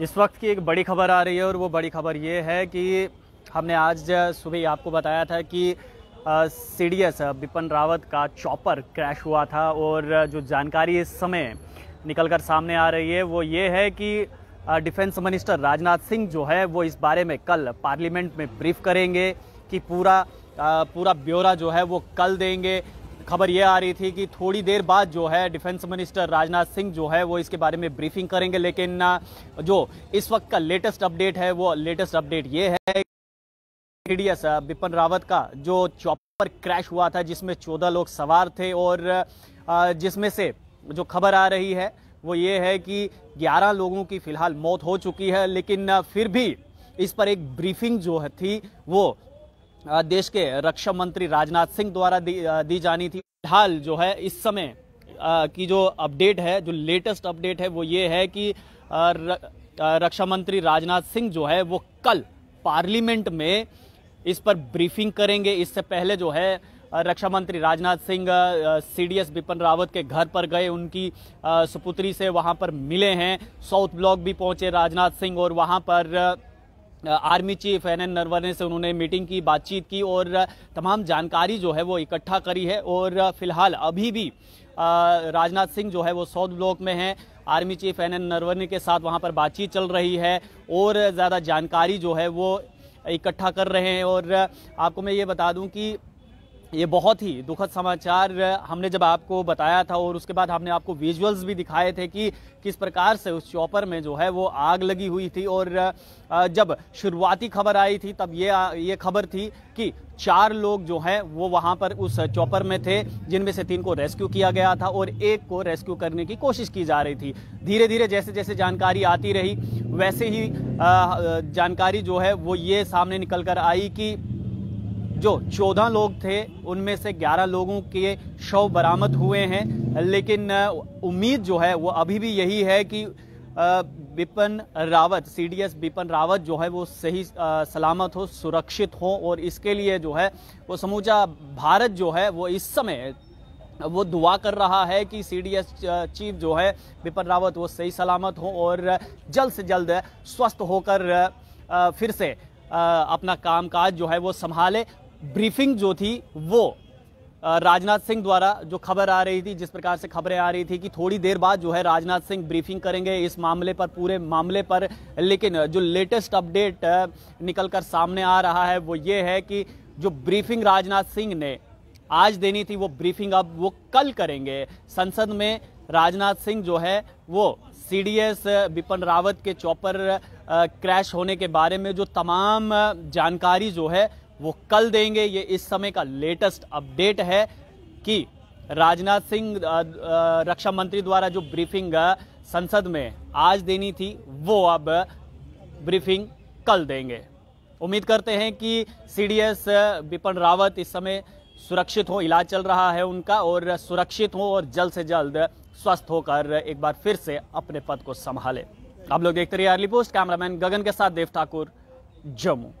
इस वक्त की एक बड़ी खबर आ रही है और वो बड़ी खबर ये है कि हमने आज सुबह आपको बताया था कि C D S Bipin Rawat का चॉपर क्रैश हुआ था और जो जानकारी इस समय निकल कर सामने आ रही है वो ये है कि डिफेंस मिनिस्टर राजनाथ सिंह जो है वो इस बारे में कल पार्लियामेंट में ब्रीफ करेंगे कि पूरा पूरा ब्यौरा जो है वो कल देंगे। खबर ये आ रही थी कि थोड़ी देर बाद जो है डिफेंस मिनिस्टर राजनाथ सिंह जो है वो इसके बारे में ब्रीफिंग करेंगे, लेकिन जो इस वक्त का लेटेस्ट अपडेट है, वो लेटेस्ट अपडेट ये है डीडीएस बिपिन रावत का जो चॉपर क्रैश हुआ था, जिसमें चौदह लोग सवार थे और जिसमें से जो खबर आ रही है, वो ये है कि 11 लोगों की फ़िलहाल मौत हो चुकी है, लेकिन फिर भी इस पर एक ब्रीफिंग जो थी, वो देश के रक्षा मंत्री राजनाथ सिंह द्वारा दी, दी जानी थी। फ़िलहाल जो है इस समय की जो अपडेट है जो लेटेस्ट अपडेट है वो ये है कि रक्षा मंत्री राजनाथ सिंह जो है वो कल पार्लियामेंट में इस पर ब्रीफिंग करेंगे। इससे पहले जो है रक्षा मंत्री राजनाथ सिंह सीडीएस बिपिन रावत के घर पर गए। उनकी सुपुत्री से वहाँ पर मिले हैं। साउथ ब्लॉक भी पहुँचे राजनाथ सिंह और वहाँ पर army chief N N Naravane से उन्होंने मीटिंग की, बातचीत की और तमाम जानकारी जो है वो इकट्ठा करी है और फ़िलहाल अभी भी राजनाथ सिंह जो है वो साउथ ब्लॉक में हैं। Army chief N N Naravane के साथ वहाँ पर बातचीत चल रही है और ज़्यादा जानकारी जो है वो इकट्ठा कर रहे हैं और आपको मैं ये बता दूँ कि ये बहुत ही दुखद समाचार हमने जब आपको बताया था और उसके बाद हमने आपको विजुअल्स भी दिखाए थे कि किस प्रकार से उस चॉपर में जो है वो आग लगी हुई थी और जब शुरुआती खबर आई थी तब ये ये खबर थी कि चार लोग जो हैं वो वहाँ पर उस चॉपर में थे, जिनमें से तीन को रेस्क्यू किया गया था और एक को रेस्क्यू करने की कोशिश की जा रही थी। धीरे धीरे जैसे जैसे जानकारी आती रही, वैसे ही जानकारी जो है वो ये सामने निकल कर आई कि जो 14 लोग थे, उनमें से 11 लोगों के शव बरामद हुए हैं। लेकिन उम्मीद जो है, वो अभी भी यही है कि बिपिन रावत सीडीएस बिपिन रावत जो है, वो सही सलामत हो, सुरक्षित हो और इसके लिए जो है, वो समूचा भारत जो है, वो इस समय, वो दुआ कर रहा है कि सीडीएस चीफ जो है बिपिन रावत, वो सही सलामत हो और जल्द से जल्द स्वस्थ होकर फिर से अपना कामकाज जो है, वो संभाले। ब्रीफिंग जो थी वो राजनाथ सिंह द्वारा जो खबर आ रही थी, जिस प्रकार से खबरें आ रही थी कि थोड़ी देर बाद जो है राजनाथ सिंह ब्रीफिंग करेंगे इस मामले पर, पूरे मामले पर। लेकिन जो लेटेस्ट अपडेट निकल कर सामने आ रहा है वो ये है कि जो ब्रीफिंग राजनाथ सिंह ने आज देनी थी वो ब्रीफिंग अब वो कल करेंगे। संसद में राजनाथ सिंह जो है वो सीडीएस, बिपिन रावत के चौपर क्रैश होने के बारे में जो तमाम जानकारी जो है वो कल देंगे। ये इस समय का लेटेस्ट अपडेट है कि राजनाथ सिंह रक्षा मंत्री द्वारा जो ब्रीफिंग संसद में आज देनी थी, वो अब ब्रीफिंग कल देंगे। उम्मीद करते हैं कि सीडीएस बिपिन रावत इस समय सुरक्षित हो, इलाज चल रहा है उनका और सुरक्षित हो और जल्द से जल्द स्वस्थ होकर एक बार फिर से अपने पद को संभाले। आप लोग देखते रहिए अर्ली पोस्ट कैमरामैन गगन के साथ देव ठाकुर, जम्मू।